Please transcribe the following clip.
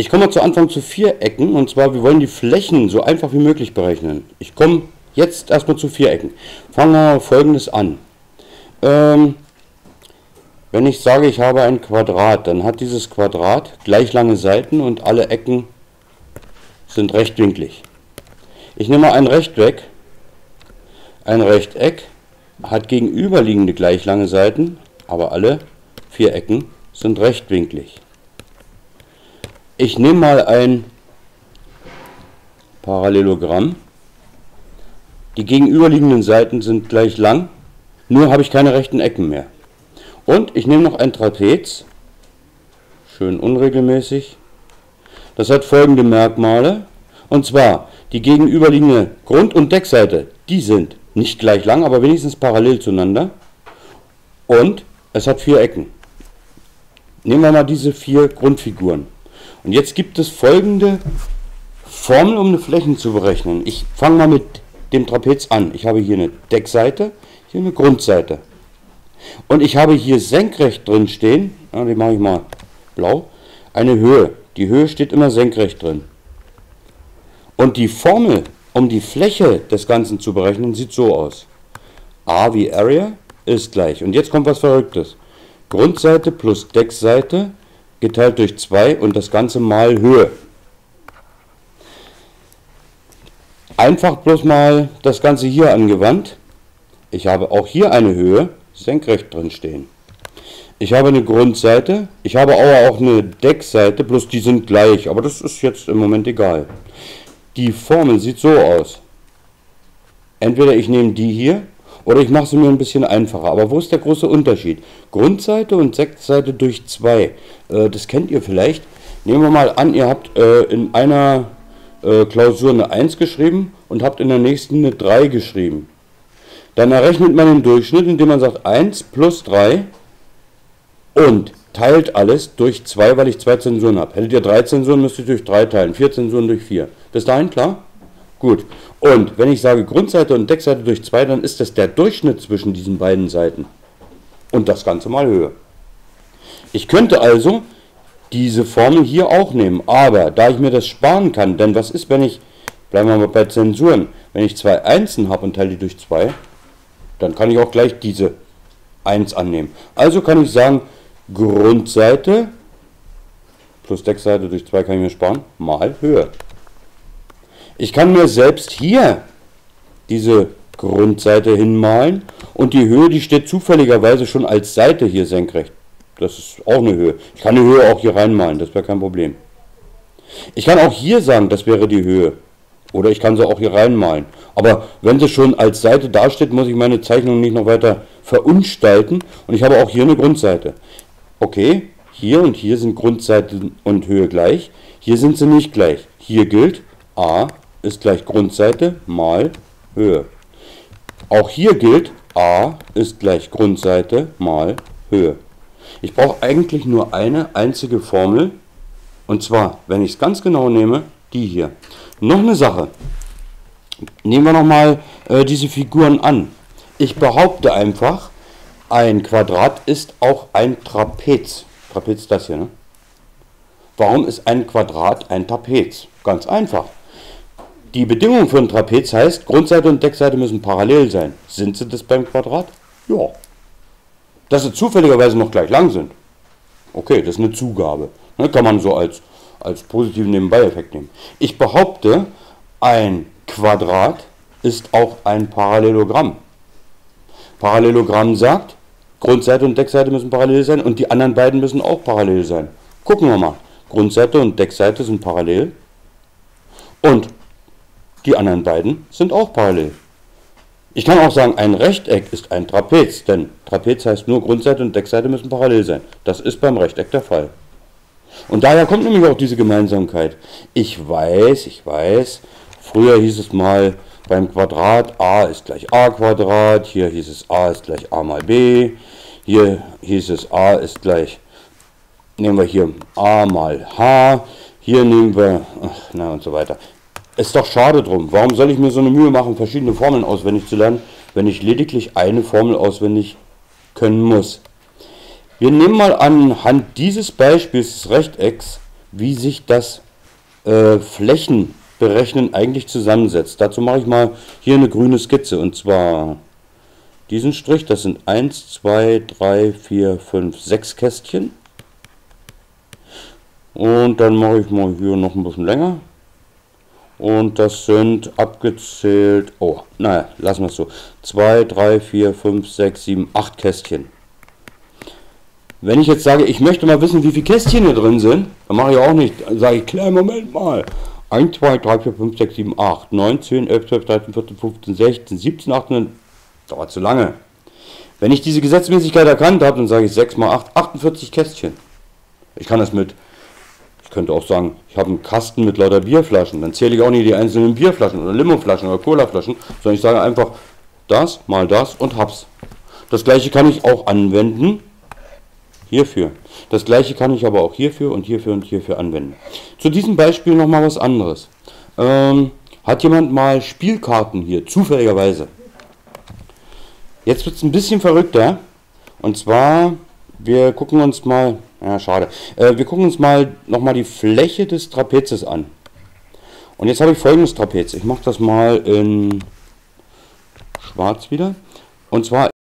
Ich komme zu Anfang zu Vierecken und zwar wir wollen die Flächen so einfach wie möglich berechnen. Ich komme jetzt erstmal zu Vierecken. Fangen wir mal folgendes an. Ähm, wenn ich sage, ich habe ein Quadrat, dann hat dieses Quadrat gleich lange Seiten und alle Ecken sind rechtwinklig. Ich nehme ein Rechteck. Ein Rechteck hat gegenüberliegende gleich lange Seiten, aber alle vier Ecken sind rechtwinklig. Ich nehme mal ein Parallelogramm. Die gegenüberliegenden Seiten sind gleich lang, nur habe ich keine rechten Ecken mehr. Und ich nehme noch ein Trapez, schön unregelmäßig. Das hat folgende Merkmale, und zwar die gegenüberliegende Grund- und Deckseite, die sind nicht gleich lang, aber wenigstens parallel zueinander. Und es hat vier Ecken. Nehmen wir mal diese vier Grundfiguren. Und jetzt gibt es folgende Formel, um eine Flächen zu berechnen. Ich fange mal mit dem Trapez an. Ich habe hier eine Deckseite, hier eine Grundseite. Und ich habe hier senkrecht drin stehen, ja, die mache ich mal blau, eine Höhe. Die Höhe steht immer senkrecht drin. Und die Formel, um die Fläche des Ganzen zu berechnen, sieht so aus. A wie Area ist gleich. Und jetzt kommt was Verrücktes. Grundseite plus Deckseite geteilt durch 2 und das Ganze mal Höhe. Einfach bloß mal das Ganze hier angewandt. Ich habe auch hier eine Höhe senkrecht drin stehen. Ich habe eine Grundseite, ich habe aber auch eine Deckseite, bloß die sind gleich, aber das ist jetzt im Moment egal. Die Formel sieht so aus. Entweder ich nehme die hier oder ich mache sie mir ein bisschen einfacher. Aber wo ist der große Unterschied? Grundseite und Deckseite durch 2. Äh, das kennt ihr vielleicht. Nehmen wir mal an, ihr habt äh, in einer äh, Klausur eine 1 geschrieben und habt in der nächsten eine 3 geschrieben. Dann errechnet man den Durchschnitt, indem man sagt 1 plus 3 und teilt alles durch 2, weil ich zwei Zensuren habe. Hättet ihr drei Zensuren, müsst ihr durch 3 teilen. Vier Zensuren durch 4. Bis dahin klar? Gut. Und wenn ich sage Grundseite und Deckseite durch 2, dann ist das der Durchschnitt zwischen diesen beiden Seiten. Und das Ganze mal Höhe. Ich könnte also diese Formel hier auch nehmen. Aber da ich mir das sparen kann, denn was ist, wenn ich, bleiben wir mal bei Zensuren, wenn ich zwei Einsen habe und teile die durch 2, dann kann ich auch gleich diese 1 annehmen. Also kann ich sagen, Grundseite plus Deckseite durch 2 kann ich mir sparen, mal Höhe. Ich kann mir selbst hier diese Grundseite hinmalen und die Höhe, die steht zufälligerweise schon als Seite hier senkrecht. Das ist auch eine Höhe. Ich kann die Höhe auch hier reinmalen, das wäre kein Problem. Ich kann auch hier sagen, das wäre die Höhe. Oder ich kann sie auch hier reinmalen. Aber wenn sie schon als Seite dasteht, muss ich meine Zeichnung nicht noch weiter verunstalten. Und ich habe auch hier eine Grundseite. Okay, hier und hier sind Grundseite und Höhe gleich. Hier sind sie nicht gleich. Hier gilt, a ist gleich Grundseite mal Höhe. Auch hier gilt, a ist gleich Grundseite mal Höhe. Ich brauche eigentlich nur eine einzige Formel. Und zwar, wenn ich es ganz genau nehme, die hier. Noch eine Sache. Nehmen wir nochmal äh, diese Figuren an. Ich behaupte einfach, ein Quadrat ist auch ein Trapez. Trapez das hier, ne? Warum ist ein Quadrat ein Trapez? Ganz einfach. Die Bedingung für ein Trapez heißt, Grundseite und Deckseite müssen parallel sein. Sind sie das beim Quadrat? Ja. Dass sie zufälligerweise noch gleich lang sind. Okay, das ist eine Zugabe. Ne, kann man so als als positiven Nebenbei-Effekt nehmen. Ich behaupte, ein Quadrat ist auch ein Parallelogramm. Parallelogramm sagt, Grundseite und Deckseite müssen parallel sein und die anderen beiden müssen auch parallel sein. Gucken wir mal. Grundseite und Deckseite sind parallel und die anderen beiden sind auch parallel. Ich kann auch sagen, ein Rechteck ist ein Trapez, denn Trapez heißt nur Grundseite und Deckseite müssen parallel sein. Das ist beim Rechteck der Fall. Und daher kommt nämlich auch diese Gemeinsamkeit. Ich weiß, ich weiß, früher hieß es mal beim Quadrat a ist gleich a Quadrat, hier hieß es a ist gleich a mal b, hier hieß es a ist gleich, nehmen wir hier a mal h, hier nehmen wir, ach, na und so weiter. Ist doch schade drum. Warum soll ich mir so eine Mühe machen, verschiedene Formeln auswendig zu lernen, wenn ich lediglich eine Formel auswendig können muss? Wir nehmen mal anhand dieses Beispiels des Rechtecks wie sich das äh, Flächenberechnen eigentlich zusammensetzt. Dazu mache ich mal hier eine grüne Skizze und zwar diesen Strich, das sind 1, 2, 3, 4, 5, 6 Kästchen. Und dann mache ich mal hier noch ein bisschen länger. Und das sind abgezählt, oh, naja, lassen wir es so. 2, 3, 4, 5, 6, 7, 8 Kästchen. Wenn ich jetzt sage, ich möchte mal wissen, wie viele Kästchen hier drin sind, dann mache ich auch nicht, dann sage ich, klar, Moment mal. 1, 2, 3, 4, 5, 6, 7, 8, 9, 10, 11, 12, 13, 14, 15, 16, 17, 18, dauert zu lange. Wenn ich diese Gesetzmäßigkeit erkannt habe, dann sage ich 6 mal 8, 48 Kästchen. Ich kann das mit könnte auch sagen, ich habe einen Kasten mit lauter Bierflaschen. Dann zähle ich auch nicht die einzelnen Bierflaschen oder Limoflaschen oder Colaflaschen, sondern ich sage einfach das mal das und hab's. Das gleiche kann ich auch anwenden hierfür. Das gleiche kann ich aber auch hierfür und hierfür und hierfür anwenden. Zu diesem Beispiel nochmal was anderes. Ähm, hat jemand mal Spielkarten hier, zufälligerweise? Jetzt wird es ein bisschen verrückter. Und zwar, wir gucken uns mal ja, schade. Äh, wir gucken uns mal nochmal die Fläche des Trapezes an. Und jetzt habe ich folgendes Trapez. Ich mache das mal in schwarz wieder. Und zwar